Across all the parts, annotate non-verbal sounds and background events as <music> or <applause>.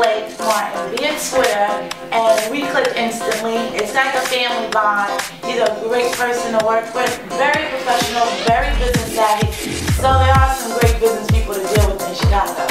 click Martin Beard Square and we click instantly. It's like a family bond. He's a great person to work with, very professional, very business savvy. So there are some great business people to deal with in Chicago.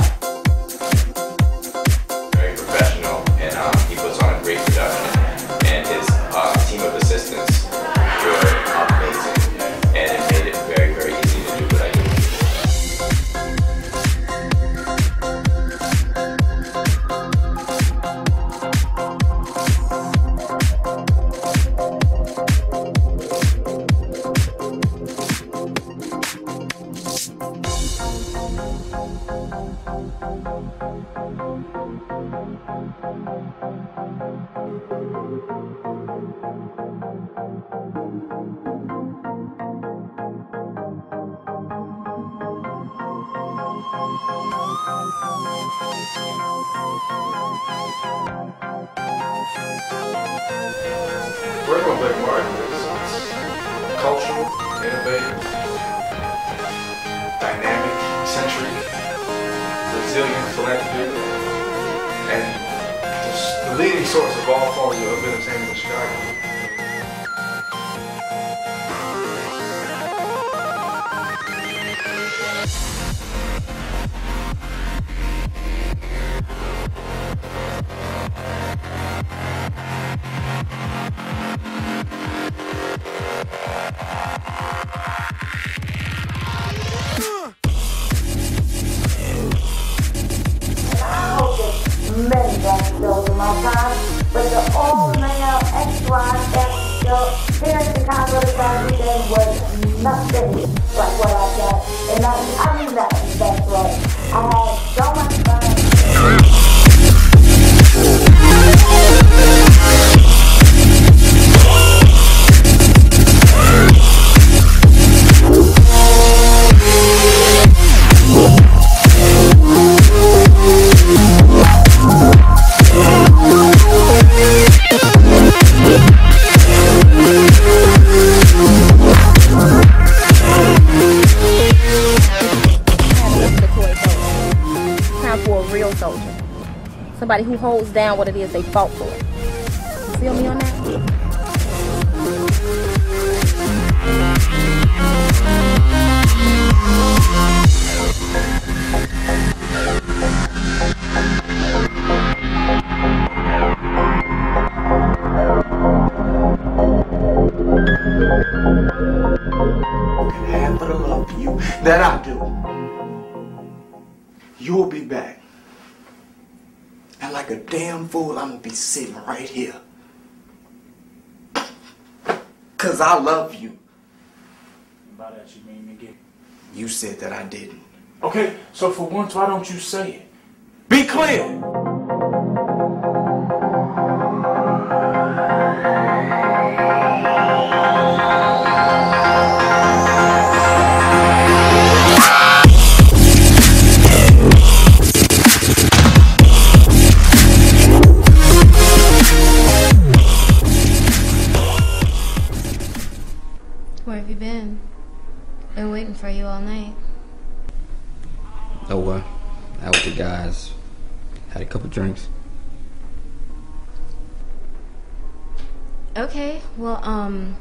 Work on Blake Martin is cultural, innovative, dynamic, eccentric, resilient, philanthropic, and the leading source of all forms of entertainment in Chicago. I like what I got. And I, I mean that in the best way. I had so much Somebody who holds down what it is they fought for. You feel me on that? the love you that I do, you'll be back. Like a damn fool, I'm gonna be sitting right here. Cause I love you. By that you mean me get. You said that I didn't. Okay, so for once, why don't you say it? Be clear. For you all night. Oh well, out with the guys. Had a couple drinks. Okay, well, um,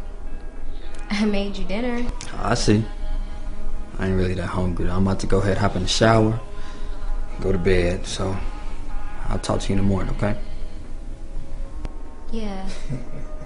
<laughs> I made you dinner. I see. I ain't really that hungry. I'm about to go ahead, hop in the shower, go to bed. So I'll talk to you in the morning, okay? Yeah. <laughs>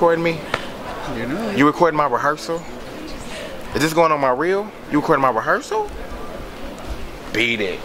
recording me? You know. You recording my rehearsal? Is this going on my reel? You recording my rehearsal? Beat it.